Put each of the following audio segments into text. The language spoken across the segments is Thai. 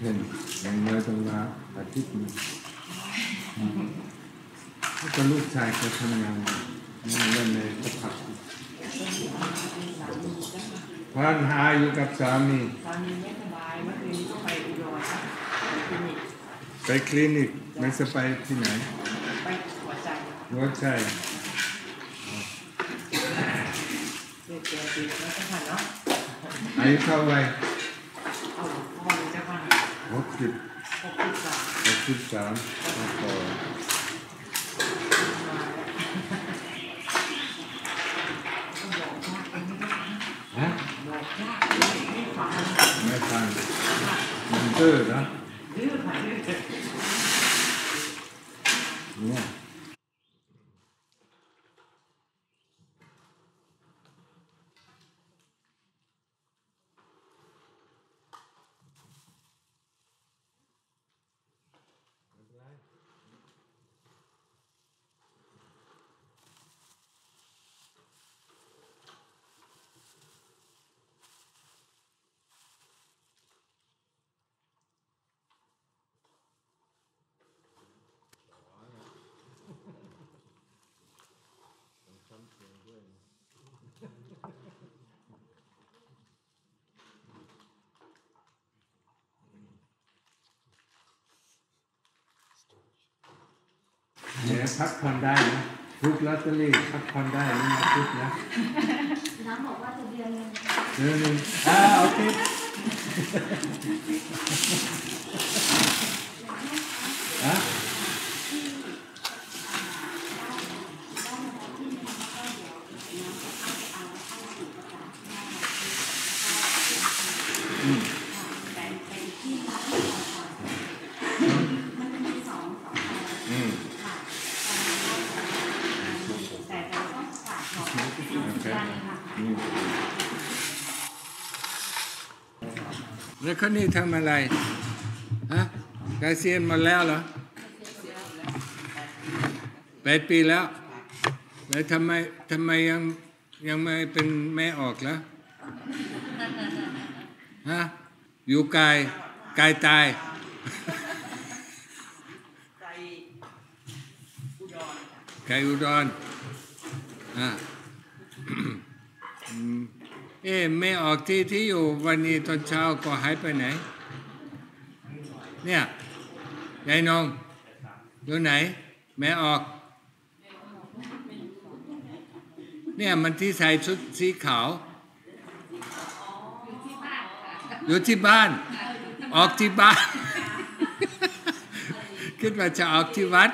เล่นอย่างน้อยต้องมาอาทิตย์หนึงอืมแล้วก็ลูกชายก็ทำงานนั่งเล่นในกระพักพันหาอยู่กับสามีสามีไม่สบายเมื่อคืนนี้ก็ไปอุดรค่ะไปคลินิกไปคลินิกไม่สบายที่ไหน ไปหัวใจหัวใจเดือดเดือดติดแล้วก็ค่ะเนาะอายุเท่าไห 60 60 tane. Ne tane? Ne tane? Ne tane? เนี่ยพักผ่อนได้นะทุกลอตเตอรี่พักผ่อนได้ไม่มาทุกนะน้ำบอกว่าจะเดือนหนึงเดือนหนึ่งอ่าโอเคฮะอืม แต่เป็นที่พักมันมีสองสองทาง อืม ค่ะแต่เราต้องฝากขอทาง โอเค การค่ะ อืมแล้ว คนนี้ทำอะไรฮะเกษียณหมาแล้วเหรอแปดปีแล้ว แล้วทำไมทำไมยังยังไม่เป็นแม่ออกแล้วฮะอยู่ไกลไกลตายใจอุดรไกลอุดรอะอืม เอ๊ะไม่ออกที่ที่อยู่วันนี้ตอนเช้าก็หายไปไหน เนี่ยยายนงอยู่ไหน แม่ออก เนี่ยมันที่ใส่ชุดสีขาว อยู่ที่บ้าน ออกที่บ้าน คิดว่าจะออกที่วัด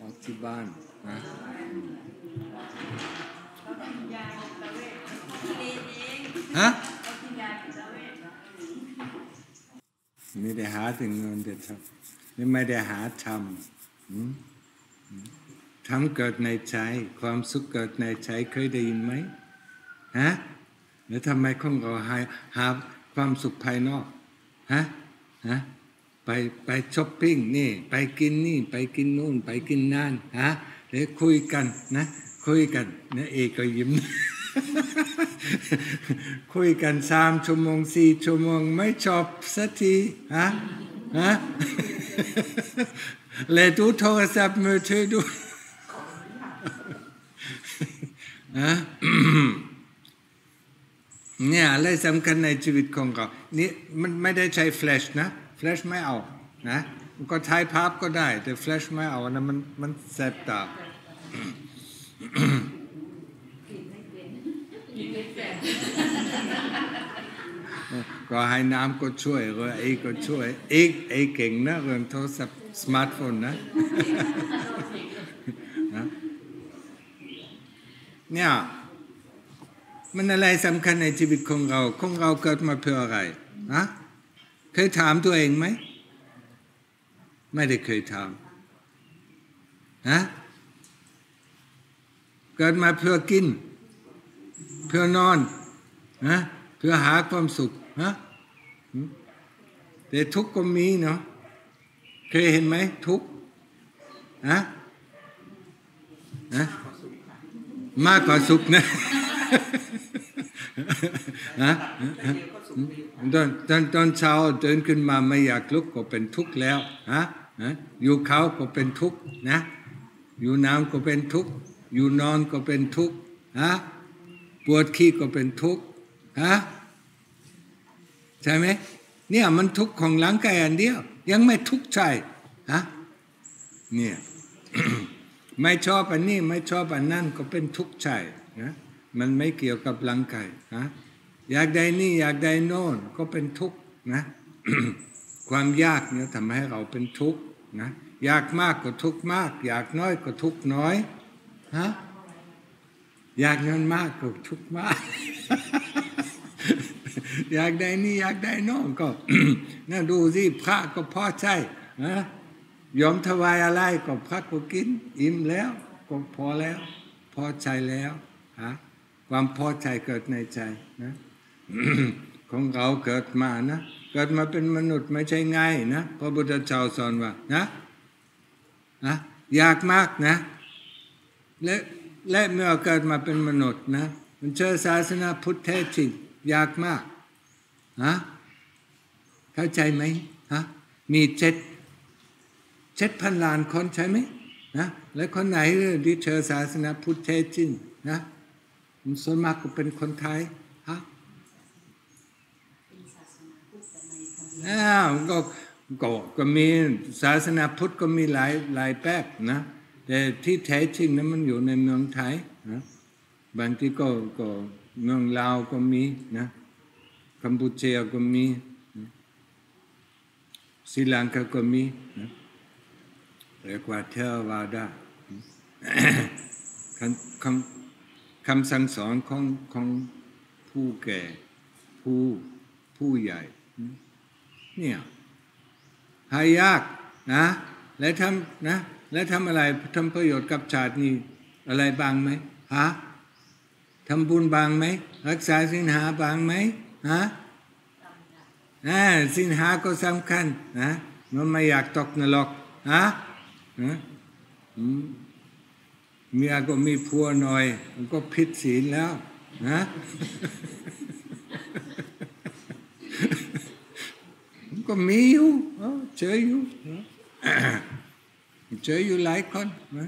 ออกที่บ้านนะ ฮะไม่ได้หาถึงเงินเด็ดครับนี่ไม่ได้หาทำอืมอืมทำเกิดในใจ ความสุขเกิดในใจเคยได้ยินไหมฮะแล้วทำไมคนเราหาหาความสุขภายนอกฮะฮะไปไปช้อปปิ้งนี่ไปกินนี่ไปกินนู่นไปกินนั่นฮะเดี๋ยวคุยกันนะ คุยกันนะเอก็ยิ้ม คุยกันสามชั่วโมงสี่ชั่วโมงไม่จบสักทีฮะฮะเลยดูโทรศัพท์มือถือด้วยฮะเนี่ยอะไรสำคัญในชีวิตของเรานี่มันไม่ได้ใช้แฟลชนะแฟลชไม่เอานะก็ถ่ายภาพก็ได้ แต่แฟลชไม่เอานะมันมันแสบตา ก็ให้น้ำก็ช่วยก็ไอ้ก็ช่วยเอกไอ้เก่งนะเรื่องโทรศัพท์สมาร์ทโฟนนะเนี่ยมันอะไรสำคัญในชีวิตของเราของเราเกิดมาเพื่ออะไรนะเคยถามตัวเองไหม ไม่ได้เคยถามฮะเกิดมาเพื่อกิน เพื่อนอน นะเพื่อหาความสุขนะแต่ทุกข์ก็มีเนาะเคยเห็นไหมทุกข์นะนะมากกว่าสุขนะนะตอนตอนตอนเช้าเดินขึ้นมาไม่อยากลุกก็เป็นทุกข์แล้วฮะนะอยู่เขาก็เป็นทุกข์นะ อยู่น้ำก็เป็นทุกข์อยู่นอนก็เป็นทุกข์ฮะปวดขี้ก็เป็นทุกข์ ฮะใช่ไหมเนี่ยมันทุกข์ของร่างกายอันเดียว ยังไม่ทุกข์ใจฮะเนี่ยไม่ชอบอันนี้ไม่ชอบอันนั้นก็เป็นทุกข์ใจนะมันไม่เกี่ยวกับร่างกายนะอยากได้นี่อยากได้โน่นก็เป็นทุกข์นะความยากเนี่ยทำให้เราเป็นทุกข์นะอยากมากก็ทุกข์มาก อยากน้อยก็ทุกข์น้อยฮะอยากเงินมากก็ทุกข์มาก อยากได้นี่อยากได้โน่นก็นั่นดูสิพระก็พอใจนะยอมถวายอะไรก็พระก็กิน อิ่มแล้วก็พอแล้ว พอใจแล้วฮะความพอใจเกิดในใจนะของเราเกิดมานะเกิดมาเป็นมนุษย์ไม่ใช่ง่ายนะพระพุทธเจ้าสอนว่านะนะยากมากนะ และและเมื่อเกิดมาเป็นมนุษย์นะ มันเชื่อศาสนาพุทธแท้จริงยากมาก ฮะเข้าใจไหมฮะมีเจ็ดเจ็ดพันล้านคนใช่ไหมนะและคนไหนที่เชื่อศาสนาพุทธแท้จริงนะมันส่วนมากก็เป็นคนไทยฮะอ้าวก็ก็ก็มีศาสนาพุทธก็มีหลายหลายแบบนะแต่ที่แท้จริงนั้นมันอยู่ในเมืองไทยนะบางที่ก็ก็เมืองลาวก็มีนะ กัมพูชาก็มีนะศรีลังกาก็มีนะเรียกว่าเทววาดาคำคำคำสั่งสอนของของผู้แก่ผู้ผู้ใหญ่ เนี่ยหายากนะ และทำนะ และทำอะไรทำประโยชน์กับชาตินี้อะไรบางไหมฮะทำบุญบางไหม รักษาสินหาบางไหม ฮะอ่าสินหาก็สำคัญนะมันไม่อยากตกนรกฮะเมียก็มีผัวหน่อย มันก็ผิดศีลแล้วนะมันก็มีอยู่เออเจออยู่เจออยู่หลายคนนะ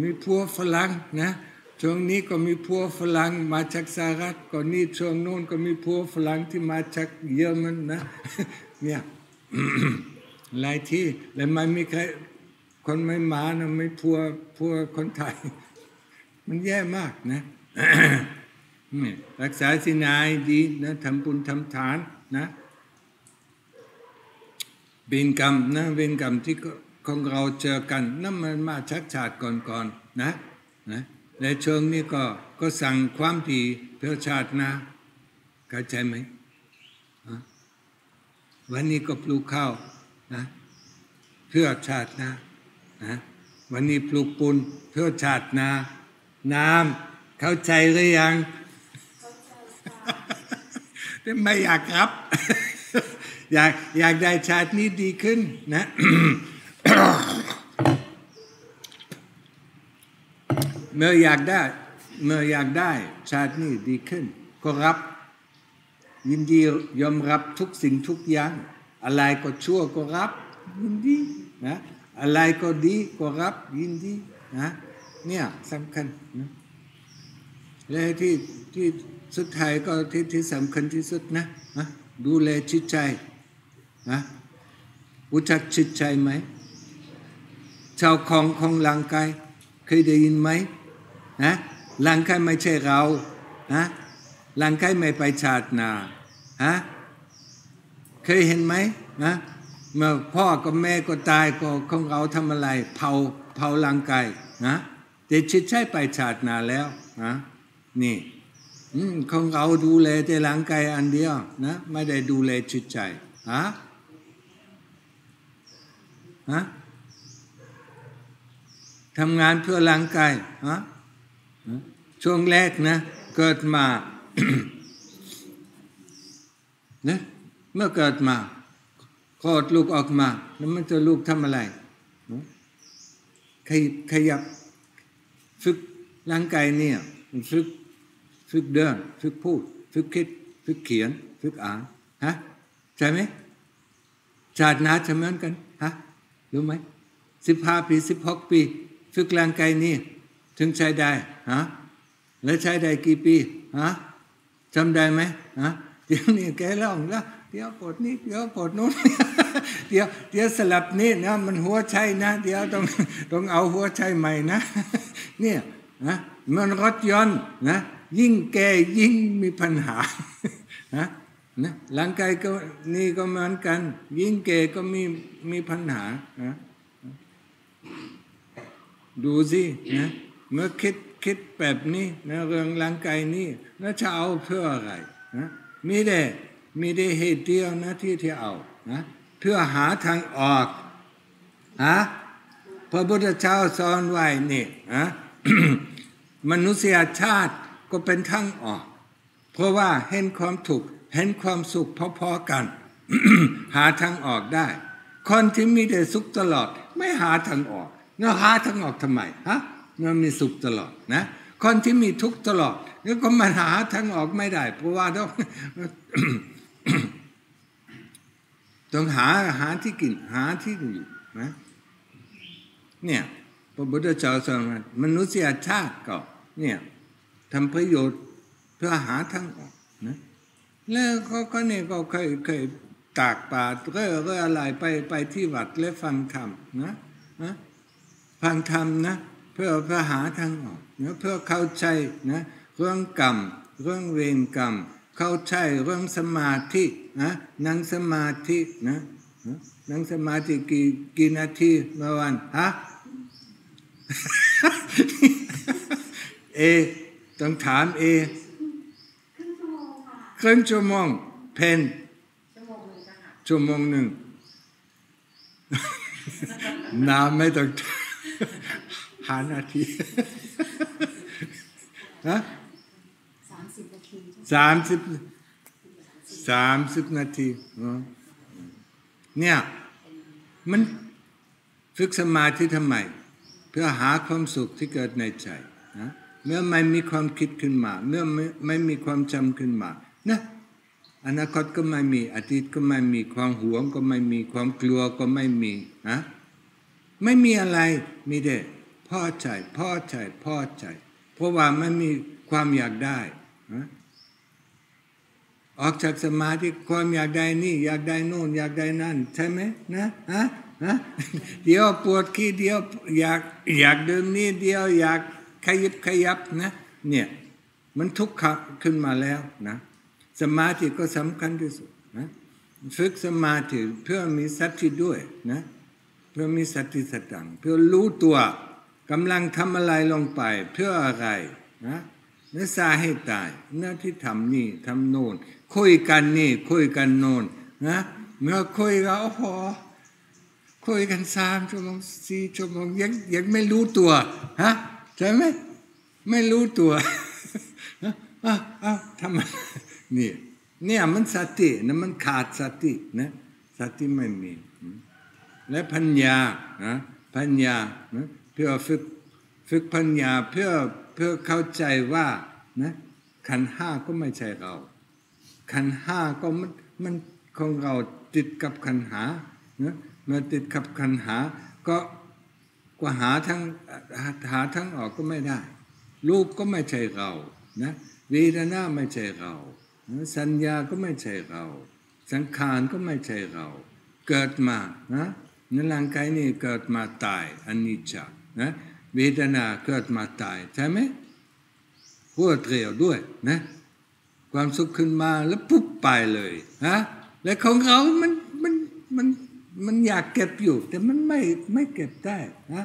มีพัวฝรั่งนะ ช่วงนี้ก็มีพัวฝรั่งมาจากสหรัฐก่อนนี้ช่วงโน้นก็มีพัวฝรั่งที่มาจากเยอรมันนะเนี่ยหลายที่แล้วไม่มีใครคนไม่มานะไม่พัวพัวคนไทย มันแย่มากนะรักษาสินายดีนะทำบุญทำทานนะเวรกรรมนะเวรกรรมที่ของเราเจอกันนั่นมันมาชักชาติก่อนๆนะนะ ในเชิงนี้ก็ก็สั่งความดีเพื่อชาติหนะเข้าใจไหมฮะวันนี้ก็ปลูกข้าวนะเพื่อชาติหนะนะวันนี้ปลูกปุนเพื่อชาติหนาน้ำเข้าใจหรือยังแต่ไม่อยากรับ อยากอยากได้ชาตินี้ดีขึ้นนะ เมื่ออยากได้ เมื่ออยากได้ ชาตินี้ดีขึ้น ก็รับ ยินดียอมรับทุกสิ่งทุกอย่าง อะไรก็ชั่วก็รับ ยินดีนะอะไรก็ดีก็รับยินดีนะเนี่ยสำคัญนะและที่ที่สุดท้ายก็ที่ที่สำคัญที่สุดนะนะดูแลจิตใจนะรู้จักจิตใจไหมเจ้าของของร่างกายเคยได้ยินไหม นะร่างกายไม่ใช่เรานะร่างกายไม่ไปชาตินาฮะเคยเห็นไหมนะเมื่อพ่อกับแม่ก็ตายก็ของเราทำอะไร เผาเผาร่างกายนะแต่จิตใจไปชาตินาแล้วนะนี่ของเราดูแลแต่ร่างกายอันเดียวนะไม่ได้ดูแลจิตใจฮะฮะทำงานเพื่อร่างกายฮะ ช่วงแรกนะเกิดมานะเมื่อเกิดมาคลอดลูกออกมา แล้วมันจะลูกทำอะไรขยขยับฝึกร่างกายเนี่ยฝึกฝึกเดินฝึกพูดฝึกคิดฝึกเขียนฝึกอ่านฮะใช่ไหมชาติหน้าจะเหมือนกันฮะรู้ไหมสิบห้าปีสิบหกปี ฝึกร่างกายนี่ ถึงใช้ได้ฮะแล้วใช้ได้กี่ปีฮะจำได้ไหมฮะเดี๋ยวนี้แกลองแล้วเดี๋ยวปวดนี้เดี๋ยวปวดนู้นเดี๋ยวเดี๋ยวสลับนี่นะ มันหัวใช่นะ เดี๋ยวต้องต้องเอาหัวใช่ใหม่นะ เนี่ยนะมันรถยนต์นะยิ่งแก่ยิ่งมีปัญหานะนะร่างกายก็นี่ก็เหมือนกัน ยิ่งแก่ก็มีมีปัญหานะดูสินะ เมื่อคิดคิดแบบนี้นะเรื่องร่างกายนี่แล้วจะเอาเพื่ออะไรนะมีได้มีได้เหตุเดียวนะที่ที่เอานะเพื่อหาทางออกฮะพระพุทธเจ้าสอนไว้นี่นะมนุษยชาติก็เป็นทางออก เพราะว่าเห็นความถูกเห็นความสุขพอๆกัน หาทางออกได้ คนที่มีแต่สุขตลอด ไม่หาทางออกแล้วหาทางออกทำไมฮะ มันมีสุขตลอดนะคนที่มีทุกข์ตลอดแล้วก็มันหาทางออกไม่ได้ เพราะว่าต้องต้องหาหาที่กินหาที่อยู่นะเนี่ยพระพุทธเจ้าสอนมนุษยชาติก็เนี่ยทำประโยชน์เพื่อหาทางออกนะแล้วก็ก็เนี่ยก็เคยเคยตากป่าเรื่อเรื่ออะไรไปไปที่วัดและฟังธรรมนะนะฟังธรรมนะ เพื่อเพื่อหาทางออกนะเพื่อเข้าใจนะเรื่องกรรม เรื่องเวรกรรม เข้าใจเรื่องสมาธินะนั่งสมาธินะนั่งสมาธิกี่กี่นาทีเมื่อวันฮะเอต้องถามเอครึ่งชั่วโมงค่ะครึ่งชั่วโมงเพนชั่วโมงหนึ่งน้ำไม่ต้อง หานาทีฮะสามสิบนาทีสามสิบสามสิบนาทีอ๋อเนี่ย มันฝึกสมาธิทำไม เพื่อหาความสุขที่เกิดในใจนะเมื่อไม่มีความคิดขึ้นมา เมื่อไม่ไม่มีความจำขึ้นมานะอนาคตก็ไม่มีอดีตก็ไม่มีความหวงก็ไม่มีความกลัวก็ไม่มีนะไม่มีอะไรมีแต่ พอใจพอใจพอใจ เพราะว่ามันมีความอยากได้ออกจากสมาธิความอยากได้นี่ อยากได้โน่นอยากได้นั่น ใช่ไหมนะฮะฮะเดี๋ยวปวดขี้เดียวอยากอยากดื่มนี่เดียวอยากขยิบขยับนะ เนี่ย มันทุกข์ขึ้นมาแล้วนะสมาธิก็สำคัญที่สุดนะฝึกสมาธิเพื่อมีสติด้วยนะเพื่อมีสติสตังเพื่อรู้ตัว กำลังทำอะไรลงไปเพื่ออะไรนะเนื้อสาเหตุตายเนื้อที่ทำนี่ทำโน่นคุยกันนี่คุยกันโน่นนะเมื่อคุยก็โอ้โหคุยกันสามชั่วโมงสี่ชั่วโมงยังยังไม่รู้ตัวฮะใช่ไหมไม่รู้ตัวอ้าวอ้าวทำนี่เนี่ยมันสตินะมันขาดสตินะสติไม่มีและปัญญานะปัญญานะ เพื่อฝึกฝึกปัญญาเพื่อเพื่อเข้าใจว่านะขันห้าก็ไม่ใช่เรา ขันห้าก็มันมันของเราติดกับขันหานะเมื่อติดกับขันหา ก็ก็หาทั้งหาทั้งออกก็ไม่ได้ รูปก็ไม่ใช่เรานะเวทนาไม่ใช่เราสัญญาก็ไม่ใช่เรา สังขารก็ไม่ใช่เรา เกิดมานะในร่างกายนี้เกิดมาตายอนิจจา นะเวทนาเกิดมาตายใช่ไหมรวดเร็วด้วยนะความสุขขึ้นมาแล้วปุ๊บไปเลยนะและของเรามันมันมันมันอยากเก็บอยู่ แต่มันไม่ไม่เก็บได้นะ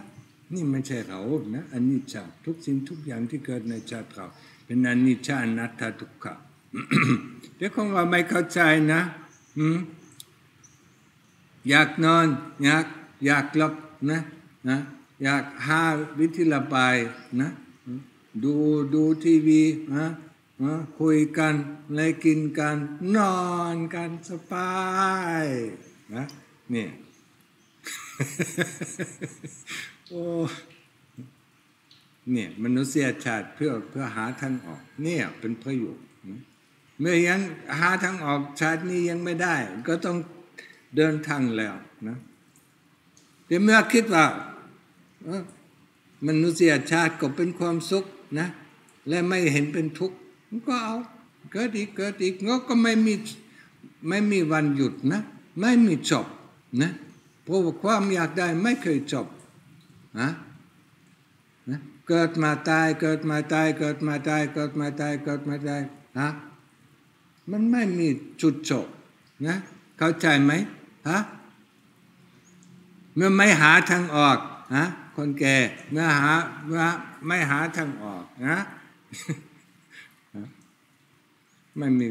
นี่ไม่ใช่เรานะอนิจจาทุกสิ่งทุกอย่างที่เกิดในชาติเราเป็นอนิจจานัตถทุกขะแต่ของเราไม่เข้าใจนะอยากนอนอยากอยากหลับนะนะ อยากหาวิธีระบายนะ ดูดูทีวีนะคุยกันอะไรกินกัน นอนกันสบายนะนี่โอ้เนี่ยมนุษยชาติเพื่อเพื่อหาทางออก เนี่ยเป็นประโยชน์เมื่อยังหาทางออกชาตินี้ยังไม่ได้ ก็ต้องเดินทางแล้วนะแต่เมื่อคิดว่า มนุษยชาติก็เป็นความสุขนะ และไม่เห็นเป็นทุกข์ก็เอา เกิดอีกเกิดอีกงก็ไม่มีไม่มีวันหยุดนะ ไม่มีจบนะเพราะว่าความอยากได้ไม่เคยจบนะนะเกิดมาตายเกิดมาตายเกิดมาตายเกิดมาตายเกิดมาตายฮะมันไม่มีจุดจบนะเข้าใจไหมฮะเมื่อไม่หาทางออกฮะ คนแก่เมื่อหาเมื่อไม่หาทางออกนะไม่มี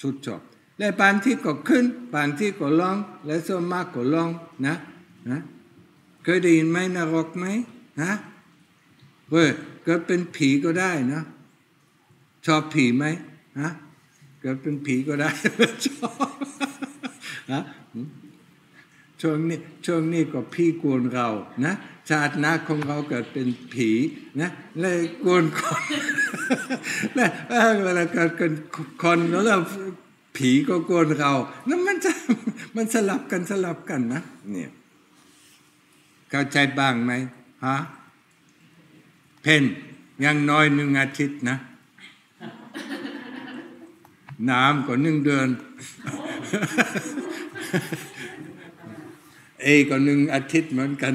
ชุดจบและบางที่ก็ขึ้นบางที่ก็ลงและส่วนมากก็ลงนะนะเคยได้ยินไหมนรกไหมนะเว้ยเกิดเป็นผีก็ได้นะชอบผีไหมนะเกิดเป็นผีก็ได้ชอบนะช่วงนี้ช่วงนี้ก็พี่กวนเรานะ ชาติหน้าของเราเกิดเป็นผีนะเลยกวนคนแล้วเวลาเกิดเป็นคนแล้วผีก็กวนเรานั่นมันจะมันสลับกันสลับกันนะเนี่ยเข้าใจบ้างไหมฮะเพนยังน้อยหนึ่งอาทิตย์นะ น้ำก็หนึ่งเดือน เอก็หนึ่งอาทิตย์เหมือนกัน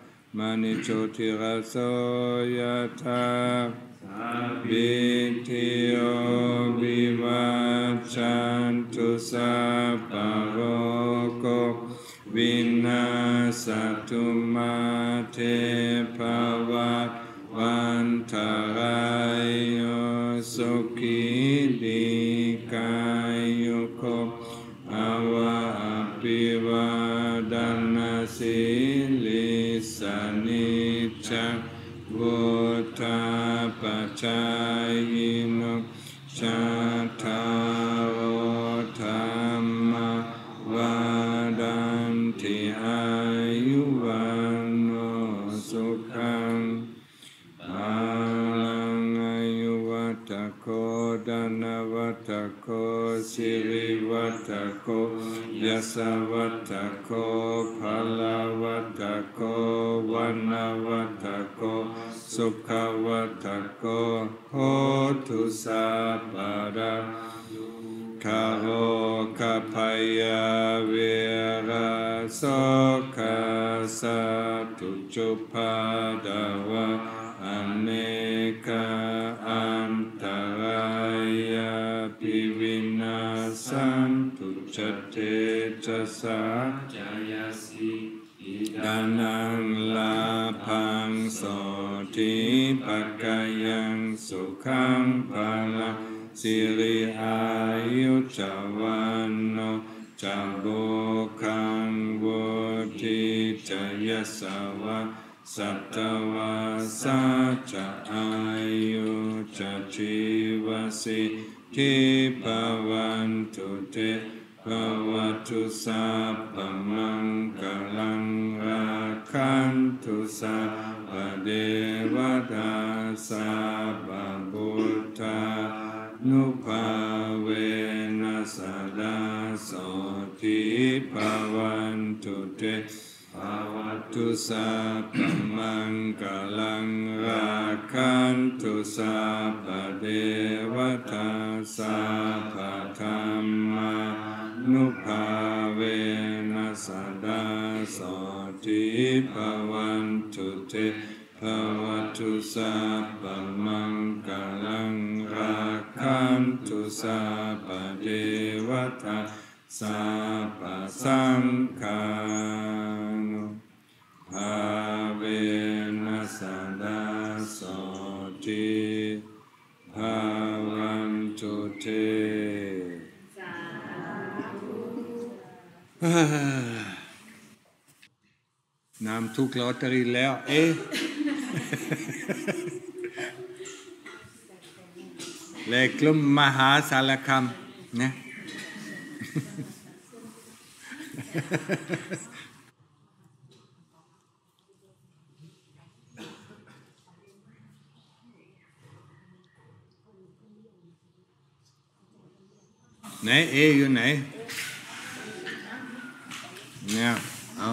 ปริปุเรนติส สวัตโกภลาวัตโกวันวัตโก สุขวัตโกโหตุสัพพะราคาโรคาพยาเวราโสคาสัตุจุปาดาวะอเนกาอันตรายาปิวินาสันตุจเต จะสาจายาสิอิดาดานังลาพังโส ติปักกายังสุขังภาลังสิริอายุจวันโนจักโบคังวุติจะยสวะสัตวาสัจจะอายุจะชีวสิทิภวันตุเตภวตุสัพพมังกลังราคันตุสัพพเดวตาสัพพบุตตานุภาเวนัสดาโสทิภวันตุเตภวตุสัพพมังกลังราคันตุสัพพเดวตาสัพพธรรมานุภาเวนัสดาสติภวันตุเตภวตุสัพพมังกลังราคันตุสัพเดวตาสัพสังฆัง น้ำทุกลอตเตอรี่แล้ว เอ๊ะเลขกลุ่มมหาสารคามนะไหนเออยู่ไหน เนี่ยเอา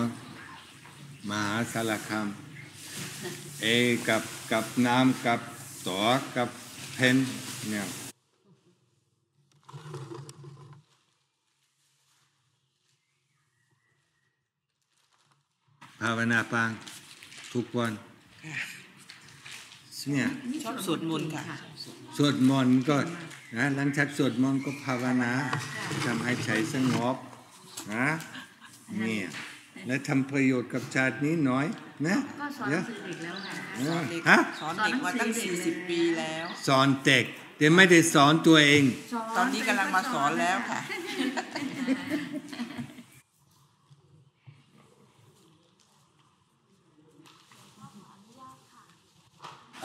มาหา สารคามเอกับกับน้ำกับต่อกับเพนเนี่ยภาวนาปางทุกวันเนี่ยชอบสวดมนต์ค่ะ สวดมนต์ก็นะหลังจากสวดมนต์ก็ภาวนาทำให้ใจสงบนะเนี่ย และทำประโยชน์กับชาตินี้หน่อยนะก็สอนเดี๋ยวสื่อเด็กแล้วค่ะเอสออนเด็กฮะสอนเด็กมาตั้ง 40 ปีแล้ว สอนเด็กแต่ไม่ได้สอนตัวเอง ตอนนี้กำลังมาสอนแล้วค่ะ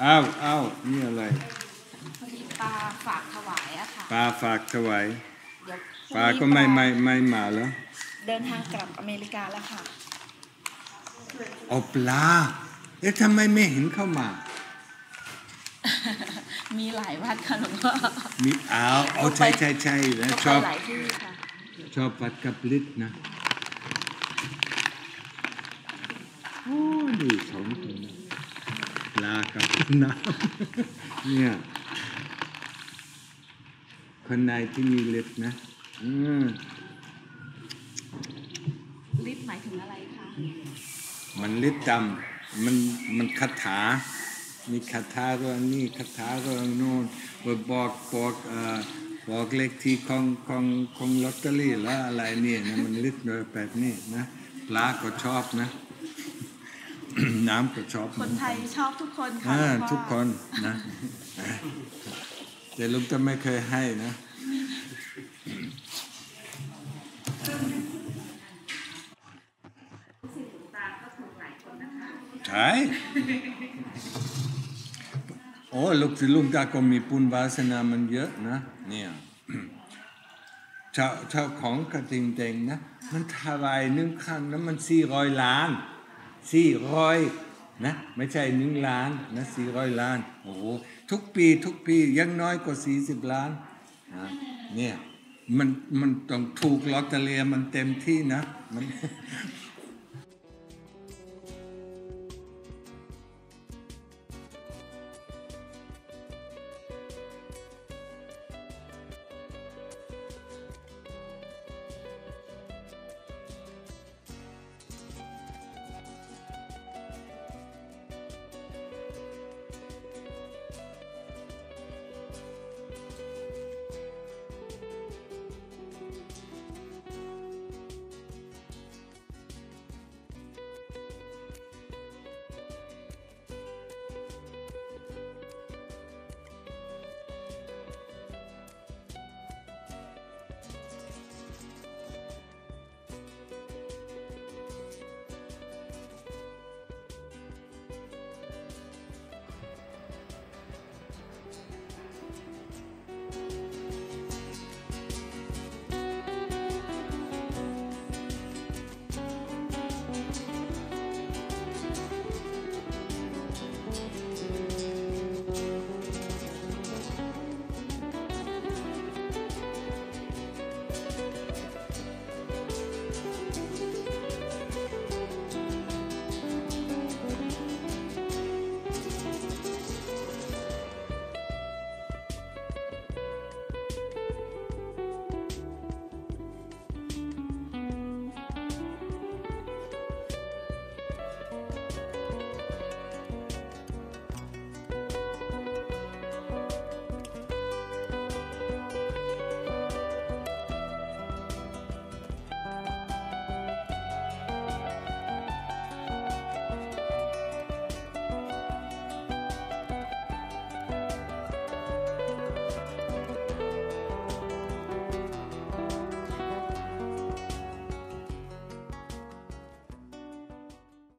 อ้าวอ้าวนี่อะไรพอดีปลาฝากถวายอะค่ะ ปลาฝากถวายเดี๋ยวปลาก็ไม่ไม่ไม่มาแล้ว เดินทางกลับอเมริกาแล้วค่ะเอาปลาเอ๊ะทำไมไม่เห็นเข้ามา มีหลายวัดค่ะหลวงพ่อมีอ้าวเอาใช่ใช่ใช่แล้วชก็อบไปหลายที่ค่ะชอบปัดกับลิดนะโอ้ดีสองตัวนะปลากับน้ำเนี่ยคนในที่มีลิดนะอืม ลิฟต์หมายถึงอะไรคะ มันลิดดำมันมันคาถามีคาถาเรื่องนี้คาถาเรื่องโน้นว่าบอกบอกเอ่อบอกเลขที่ของของของลอตเตอรี่แล้วอะไรเนี่ยนะมันลิดโดยแบบนี้นะปลาก็ชอบนะ น้ำก็ชอบเหคมือนนไทกัยนชอบทุกคนค่ะอ่าหลวงพ่อทุกคนนะแต่ลุงจะไม่เคยให้นะ ใช่โอ้ลูกศิษย์ลุงตาก็มีปุญวาสนามันเยอะนะเนี่ยชาวชาวของกระติงเต็งนะ มันทลายหนึ่งครั้งนะมันสี่ร้อยล้านสี่ร้อยนะไม่ใช่หนึ่งล้านนะสี่ร้อยล้านโอ้โหทุกปีทุกปีอยังน้อยกว่าสี่สิบล้านนะเนี่ยมันมันต้องถูกลอตเตอรี่มันเต็มที่นะมัน